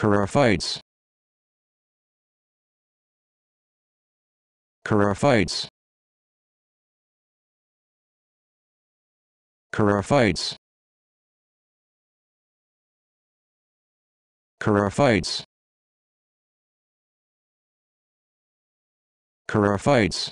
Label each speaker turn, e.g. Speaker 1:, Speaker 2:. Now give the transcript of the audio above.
Speaker 1: Chorophytes Chorophytes Chorophytes Chorophytes Chorophytes